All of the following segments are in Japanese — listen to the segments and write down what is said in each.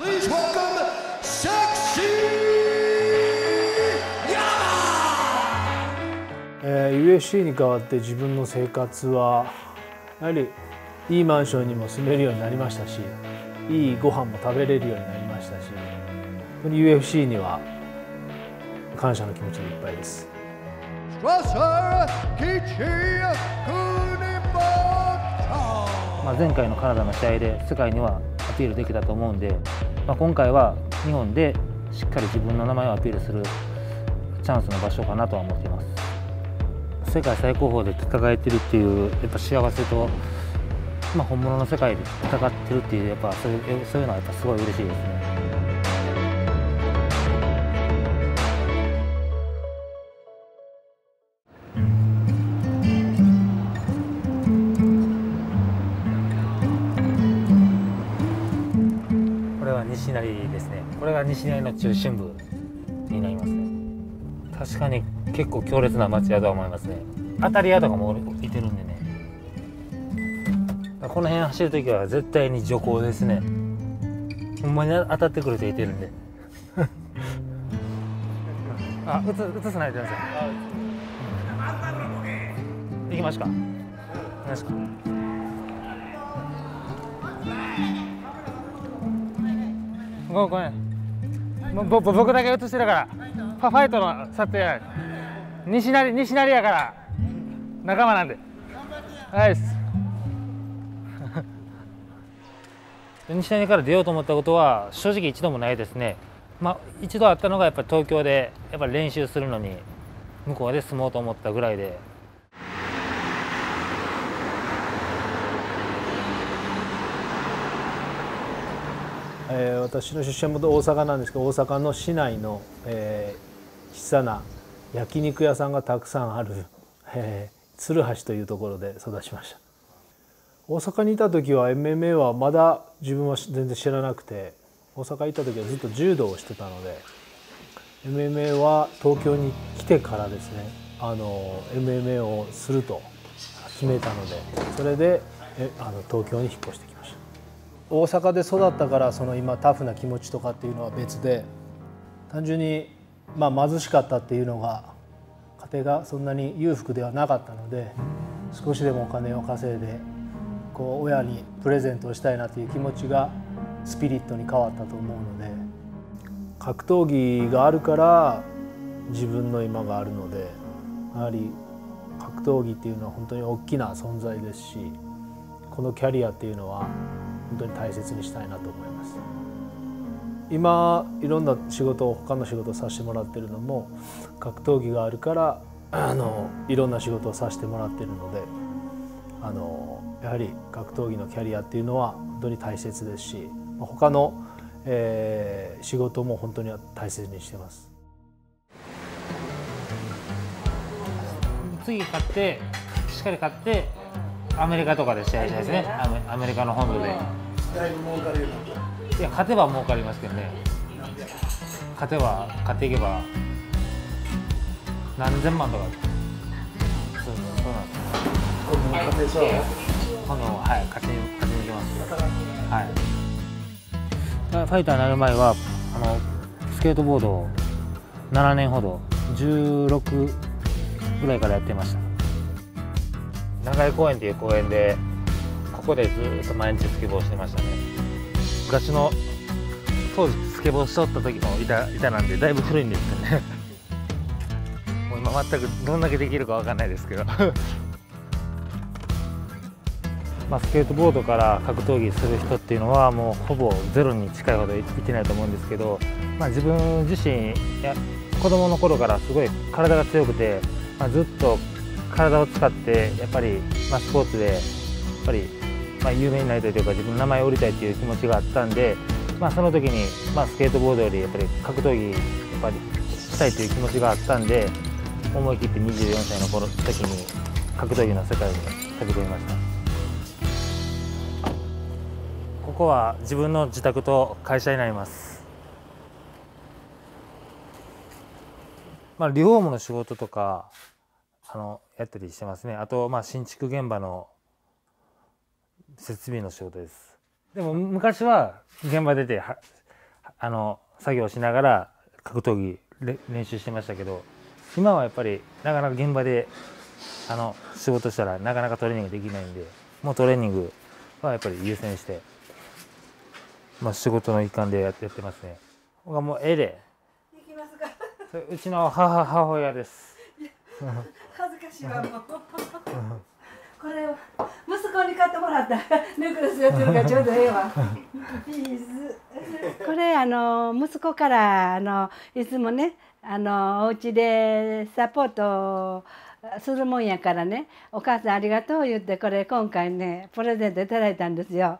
Please welcome Sexy Yama! えー UFC に代わって自分の生活はやはりいいマンションにも住めるようになりましたしいいご飯も食べれるようになりましたし本当に UFC には感謝の気持ちでいっぱいです。まあ、前回のカナダの試合で世界にはアピールできたと思うんで、まあ、今回は日本でしっかり自分の名前をアピールするチャンスの場所かなとは思っています。世界最高峰で戦えてるっていうやっぱ幸せと、まあ、本物の世界で戦ってるっていうやっぱそういうそういうのはやっぱすごい嬉しいですね。西成の中心部になりますね。確かに結構強烈な街だとは思いますね。当たり屋とかもいてるんでね。この辺走るときは絶対に徐行ですね。ほんまに当たってくる人いてるんで。あ映映さないでください行きますか。行きますか。ごめんごめん。僕だけ映してたから。ファファイトの撮影。西成西成やから。仲間なんで。はいっす西成から出ようと思ったことは正直一度もないですね。まあ一度あったのがやっぱり東京でやっぱ練習するのに向こうで住もうと思ったぐらいで。えー私の出身は大阪なんですけど大阪の市内の、えー小さな焼肉屋さんがたくさんある、えー鶴橋というところで育ちました。大阪にいた時は MMA はまだ自分は全然知らなくて大阪行った時はずっと柔道をしてたので MMA は東京に来てからですねあの MMA をすると決めたのでそれでえあの東京に引っ越してきました。大阪で育ったからその今タフな気持ちとかっていうのは別で単純にまあ貧しかったっていうのが家庭がそんなに裕福ではなかったので少しでもお金を稼いでこう親にプレゼントをしたいなという気持ちがスピリットに変わったと思うので格闘技があるから自分の今があるのでやはり格闘技っていうのは本当に大きな存在ですしこのキャリアっていうのは本当に大切にしたいなと思います。今いろんな仕事を他の仕事をさせてもらってるのも格闘技があるからあのいろんな仕事をさせてもらってるのであのやはり格闘技のキャリアっていうのは本当に大切ですし他の、えー仕事も本当に大切にしてます。次勝ってしっかり勝ってアメリカとかで試合したいですね。アメリカの本土で。だいぶ儲かれるいや勝てば儲かりますけどね。勝てば勝っていけば何千万とか。そうそうなんですよ。今度はい勝ちに勝ちに行きます。はい。ファファイターになる前はあのスケートボードを7年ほど16ぐらいからやってました。長井公園っていう公園でここでずっと毎日スケボーしてましたね。昔の当時スケボーしとった時の板板なんでだいぶ古いんですけどね。もう今全くどんだけできるかわかんないですけど。まあ、スケートボードから格闘技する人っていうのはもうほぼゼロに近いほどいってないと思うんですけど、まあ、自分自身や子供の頃からすごい体が強くて、まあ、ずっと体を使ってやっぱり、まあ、スポーツでやっぱり、まあ、有名になりたいというか自分の名前を売りたいという気持ちがあったんで、まあ、その時に、まあ、スケートボードよりやっぱり格闘技やっぱりしたいという気持ちがあったんで思い切って24歳の頃時に格闘技の世界に飛び込みました。ここは自分の自宅と会社になります。まあ、リフォームの仕事とか、あの、やったりしてますね。あと、まあ、新築現場の設備の仕事です。でも、昔は現場出てはあの作業しながら格闘技練習してましたけど今はやっぱりなかなか現場であの仕事したらなかなかトレーニングできないんでもうトレーニングはやっぱり優先して、まあ、仕事の一環でやってますね。僕はもう絵でうちの母母親です。恥ずかしいわもう。これを息子に買ってもらった ネックレスやってるからちょうどええわ。これあの息子からあのいつもねあのお家でサポートするもんやからねお母さんありがとう言ってこれ今回ねプレゼントいただいたんですよ。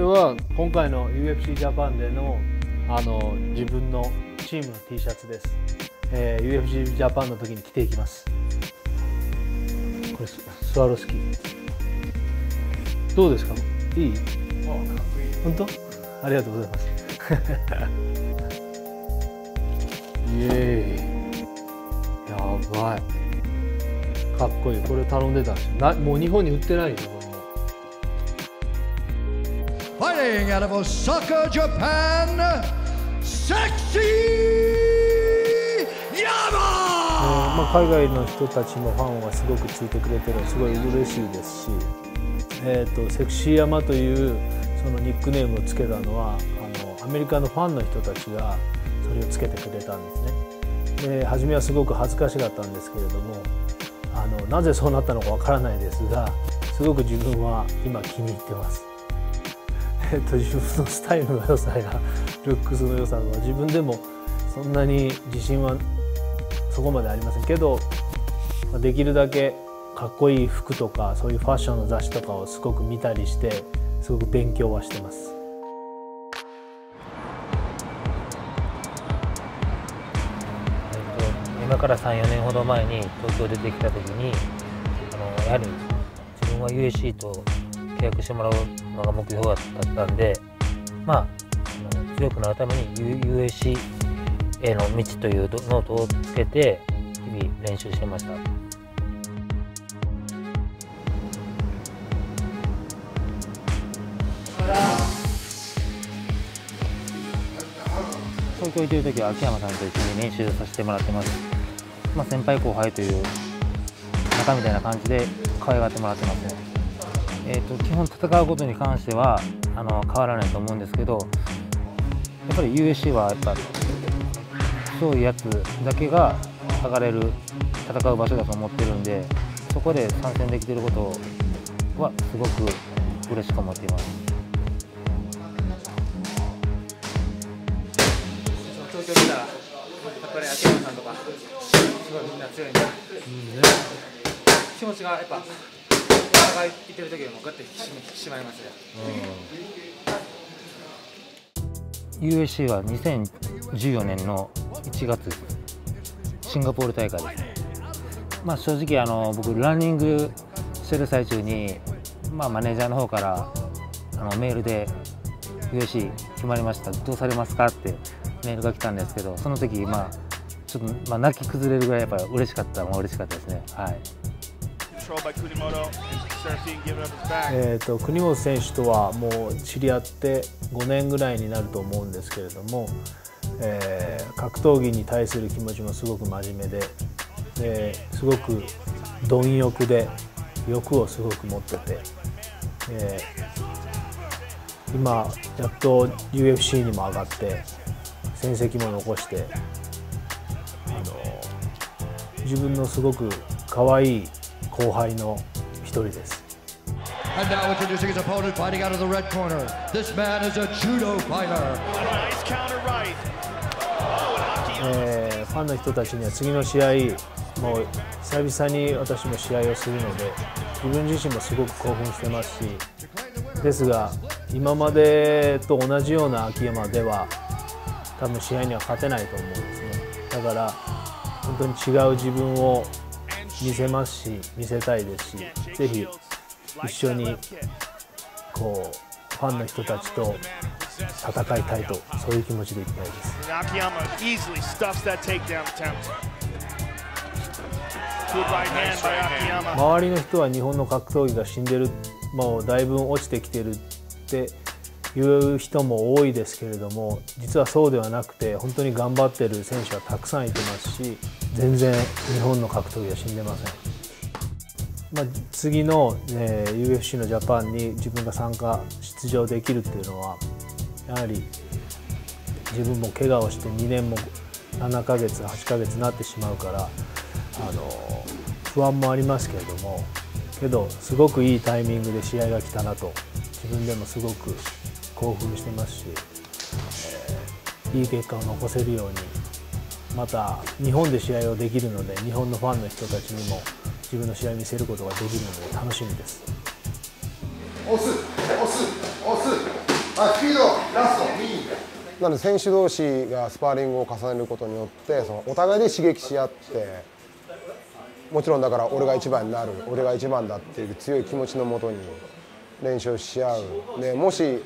れは今回の UFC ジャパンでのあの自分のチームの T シャツです、えー、UFC ジャパンの時に着ていきます。これスワロスキー。どうですか？いい。本当？ありがとうございます。イエーイ。やばい。かっこいい。これ頼んでたんですよ。なもう日本に売ってないよ Fighting out of Osaka, Japan, Sexy Yama! まあ、海外の人たちのファンがすごくついてくれてるのはすごい嬉しいですし、えーと、セクシー山というそのニックネームをつけたのはあのアメリカのファンの人たちがそれをつけてくれたんですね。で初めはすごく恥ずかしかったんですけれどもあのなぜそうなったのかわからないですがすごく自分は今気に入ってます。えっと、自分のスタイルの良さやルックスの良さは自分でもそんなに自信はそこまでありませんけどできるだけかっこいい服とかそういうファッションの雑誌とかをすごく見たりしてすごく勉強はしてます。今から34年ほど前に東京出てきた時にあのやはり自分は USC と契約してもらうのが目標だったんでまあ強くなるために USC への道というノートをつけて日々練習してました。東京行ってる時は秋山さんと一緒に練習させてもらってます。まあ、先輩後輩という仲みたいな感じで可愛がってもらってますね。えーと、基本戦うことに関してはあの変わらないと思うんですけどやっぱり USC はやっぱそういうやつだけが上がれる戦う場所だと思ってるんでそこで参戦できてることはすごく嬉しく思っています。東京来たらやっぱり秋山さんとかすごいみんな強いんで、うんね、気持ちがやっぱ戦いってる時もガッて引き締まりますね、うん、USC は2014年の1月シンガポール大会ですまあ正直あの僕ランニングしてる最中にまあマネージャーの方からあのメールで USC 決まりました。どうされますかってメールが来たんですけどその時まあちょっとまあ泣き崩れるぐらいやっぱり嬉しかったも嬉しかったですね。はい。えーと、国本選手とはもう知り合って5年ぐらいになると思うんですけれども、えー、格闘技に対する気持ちもすごく真面目でですごく貪欲で欲をすごく持ってて、えー、今やっと UFC にも上がって戦績も残してあの自分のすごく可愛い後輩の人です。And now introducing his opponent fighting out of the red corner. This man is a judo fighter. Nice counter right. えー、ファンの人たちには次の試合もう久々に私も試合をするので自分自身もすごく興奮してますしですが今までと同じような秋山では多分試合には勝てないと思うんですねだから本当に違う自分を見せますし見せたいですしぜひ一緒にこうファンの人たちと戦いたいとそういう気持ちでいっぱいです。周りの人は日本の格闘技が死んでるもうだいぶ落ちてきてるっていう人も多いですけれども実はそうではなくて本当に頑張ってる選手はたくさんいてますし全然日本の格闘技は死んでません。まあ、次の、えー、UFC のジャパンに自分が参加出場できるっていうのはやはり自分も怪我をして2年も7ヶ月8ヶ月なってしまうからあの不安もありますけれどもけどすごくいいタイミングで試合が来たなと自分でもすごく興奮してますし、えー、いい結果を残せるようにまた日本で試合をできるので日本のファンの人たちにも自分の試合を見せることができるので楽しみです。押す押す押すあスピードラスト右なので選手同士がスパーリングを重ねることによってそのお互いで刺激し合ってもちろんだから俺が一番になる俺が一番だっていう強い気持ちのもとに練習し合うでもし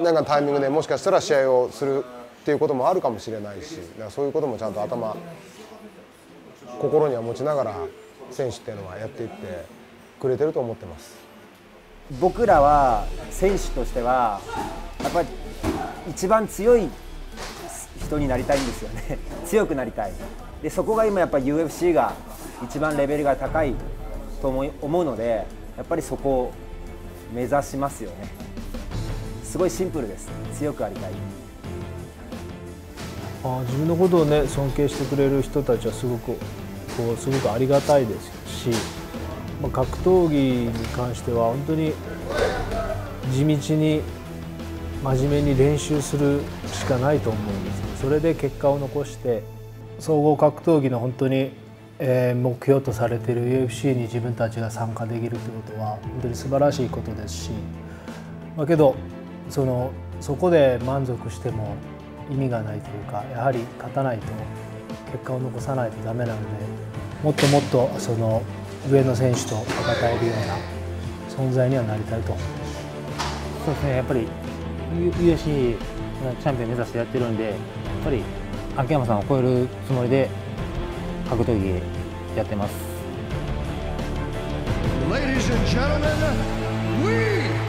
何かタイミングでもしかしたら試合をするっていうこともあるかもしれないしだからそういうこともちゃんと頭心には持ちながら選手っていうのはやっていってくれてると思ってます。僕らは選手としてはやっぱり一番強い人になりたいんですよね。強くなりたい。でそこが今やっぱり UFC が一番レベルが高いと思い思うのでやっぱりそこを目指しますよね。すごいシンプルです。強くありたい。あ自分のことをね尊敬してくれる人たちはすごくこうすごくありがたいですし、まあ、格闘技に関しては本当に地道に真面目に練習するしかないと思うんですそれで結果を残して総合格闘技の本当に、え目標とされている UFC に自分たちが参加できるということは本当に素晴らしいことですし、まあ、けどそのそこで満足しても意味がないというかやはり勝たないと結果を残さないとダメなのでもっともっとその上の選手と戦えるような存在にはなりたいとそうですねやっぱり UFC チャンピオン目指してやってるんでやっぱり秋山さんを超えるつもりで格闘技やってます。Ladies and gentlemen, we